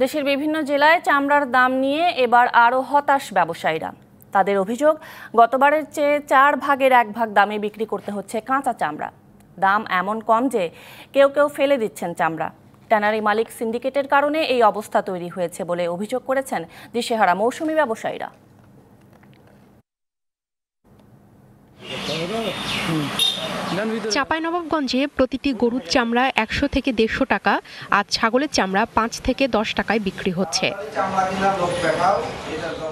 দেশের বিভিন্ন জেলায় চামড়ার দাম নিয়ে এবার আরও হতাশ ব্যবসায়ীরা। তাদের অভিযোগ, গতবারের চেয়ে চার ভাগের এক ভাগ দামে বিক্রি করতে হচ্ছে কাঁচা চামড়া। দাম এমন কম যে কেউ কেউ ফেলে দিচ্ছেন চামড়া। ট্যানারি মালিক সিন্ডিকেটের কারণে এই অবস্থা তৈরি হয়েছে বলে অভিযোগ করেছেন দিশেহারা মৌসুমি ব্যবসায়ীরা। চাঁপাইনবাবগঞ্জে প্রতিটি গরুর চামড়া একশো থেকে দেড়শো টাকা আর ছাগলের চামড়া পাঁচ থেকে দশ টাকায় বিক্রি হচ্ছে।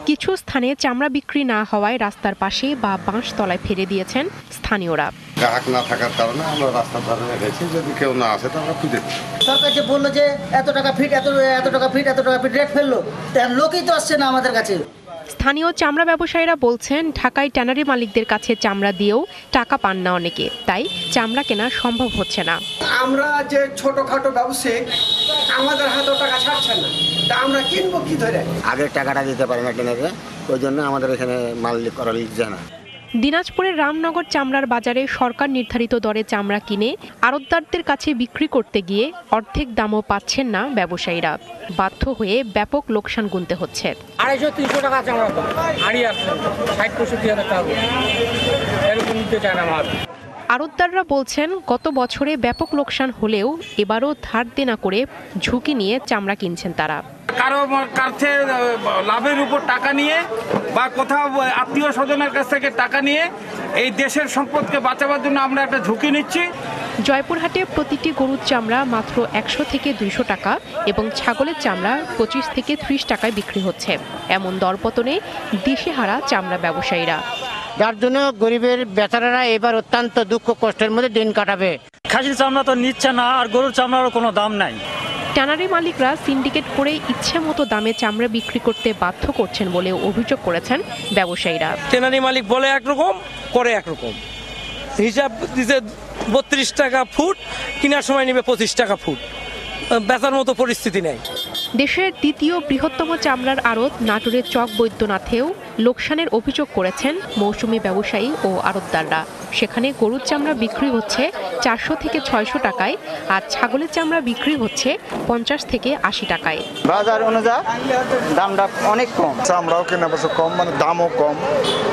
কিছু স্থানে চামড়া বিক্রি না হওয়ায় রাস্তার পাশে বা বাঁশ তলায় ফেলে দিয়েছেন স্থানীয়রা। গ্রাহক না থাকার কারণে আমরা রাস্তার ধারে রেখেছি যদি কেউ না আসে তো আমরা খুঁজে দিই সরকার যে বলল যে এত টাকা ফিট এত এত টাকা ফিট এত টাকা ফিট রেট ফেলল। লোকই তো আসছে না আমাদের কাছে। স্থানীয় চামড়া ব্যবসায়ীরা বলছেন ঢাকায় ট্যানারি মালিকদের কাছে চামড়া দিয়েও টাকা পান না অনেকে তাই চামড়া কেনা সম্ভব হচ্ছে না। আমরা যে ছোটখাটো ব্যবসায়িক আমাদের হাতে টাকা ছাড়ছে না। তা আমরা কিনবো কি ধরে? আগের টাকাটা দিতে পারে না টেনেরে ওই জন্য আমাদের এখানে মাল করা লিখছে না। দিনাজপুরের রামনগর চামড়ার বাজারে সরকার নির্ধারিত দরে চামড়া কিনে আড়তদারদের কাছে বিক্রি করতে গিয়ে অর্ধেক দামও পাচ্ছেন না ব্যবসায়ীরা। বাধ্য হয়ে ব্যাপক লোকসান গুনতে হচ্ছে। আড়াইশো তিনশো টাকা চামড়া আড়ি ষাট পঁয়ষট্টি হাজার টাকা এরকম নিতে চায় না আড়তদাররা বলছেন গত বছরে ব্যাপক লোকসান হলেও এবারও ধার দেনা করে ঝুঁকি নিয়ে চামড়া কিনছেন তারা। কারও কাছে লাভের উপর টাকা নিয়ে বা কোথাও আত্মীয় স্বজনের কাছ থেকে টাকা নিয়ে এই দেশের সম্পদকে বাঁচাবার জন্য আমরা একটা ঝুঁকি নিচ্ছি। জয়পুরহাটে প্রতিটি গরুর চামড়া মাত্র একশো থেকে দুইশো টাকা এবং ছাগলের চামড়া পঁচিশ থেকে ত্রিশ টাকায় বিক্রি হচ্ছে। এমন দরপতনে দিশেহারা চামড়া ব্যবসায়ীরা। যার জন্য গরিবের বেচারারা এবার অত্যন্ত দুঃখ কষ্টের মধ্যে দিন কাটাবে। খাসির চামড়া তো নিচ্ছে না আর গরুর চামড়ারও কোনো দাম নাই। ট্যানারি মালিকরা সিন্ডিকেট করে ইচ্ছে মতো দামে চামড়া বিক্রি করতে বাধ্য করছেন বলে অভিযোগ করেছেন ব্যবসায়ীরা। টেনারি মালিক বলে একরকম করে একরকম। হিসাব দিতে বত্রিশ টাকা ফুট কেনার সময় নেবে পঁচিশ টাকা ফুট। বেচার মতো পরিস্থিতি নেই। দেশের দ্বিতীয় বৃহত্তম চামড়ার আড়ত নাটোরের চক বৈদ্যনাথেও লোকসানের অভিযোগ করেছেন মৌসুমি ব্যবসায়ী ও আড়তদাররা। সেখানে গরুর চামড়া বিক্রি হচ্ছে চারশো থেকে ছয়শো টাকায় আর ছাগলের চামড়া বিক্রি হচ্ছে পঞ্চাশ থেকে আশি টাকায়। বাজার অনুযায়ী দামটা অনেক কম। আমরাও কেনা বেচা কম মানে দামও কম।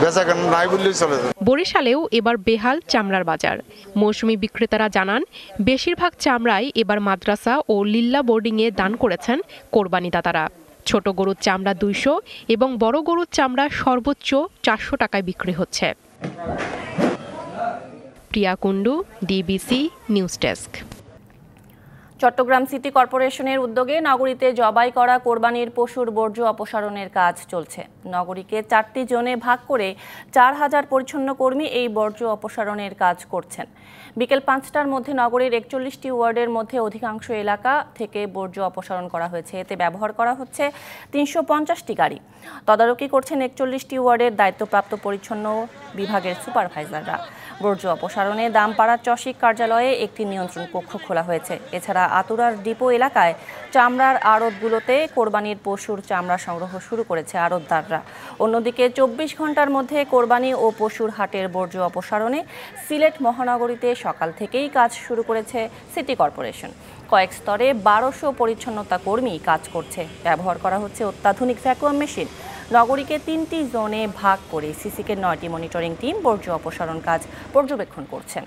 বেচা কেন নাই বললেই চলে বরিশালেও এবার বেহাল চামড়ার বাজার। মৌসুমি বিক্রেতারা জানান বেশিরভাগ চামড়াই এবার মাদ্রাসা ও লিল্লা বোর্ডিংয়ে দান করেছেন কোরবানি দাতারা। ছোট গরুর চামড়া দুইশো এবং বড় গরুর চামড়া সর্বোচ্চ চারশো টাকায় বিক্রি হচ্ছে। Priya Kundu DBC news desk Chattogram city কর্পোরেশনের উদ্যোগে নগরীতে জবাই করা কোরবানির পশুর বর্জ্য অপসারণের কাজ চলছে। নগরীকে চারটি জোনে ভাগ করে চার হাজার পরিচ্ছন্ন কর্মী এই বর্জ্য অপসারণের কাজ করছেন। বিকেল পাঁচটার মধ্যে নগরীর একচল্লিশটি ওয়ার্ডের মধ্যে অধিকাংশ এলাকা থেকে বর্জ্য অপসারণ করা হয়েছে। এতে ব্যবহার করা হচ্ছে তিনশো পঞ্চাশটি গাড়ি। তদারকি করছেন একচল্লিশটি ওয়ার্ডের দায়িত্বপ্রাপ্ত পরিচ্ছন্ন বিভাগের সুপারভাইজাররা। বর্জ্য অপসারণে দামপাড়া চসিক কার্যালয়ে একটি নিয়ন্ত্রণ কক্ষ খোলা হয়েছে। এছাড়া আতুরার ডিপো এলাকায় চামড়ার আড়তগুলোতে কোরবানির পশুর চামড়া সংগ্রহ শুরু করেছে আড়তদাররা। অন্যদিকে চব্বিশ ঘণ্টার মধ্যে কোরবানি ও পশুর হাটের বর্জ্য অপসারণে সিলেট মহানগরীতে সকাল থেকেই কাজ শুরু করেছে সিটি কর্পোরেশন। কয়েক স্তরে বারোশো পরিচ্ছন্নতা কর্মী কাজ করছে। ব্যবহার করা হচ্ছে অত্যাধুনিক ভ্যাকুয়াম মেশিন। নগরীকে তিনটি জোনে ভাগ করে সিসিকে নয়টি মনিটরিং টিম বর্জ্য অপসারণ কাজ পর্যবেক্ষণ করছেন।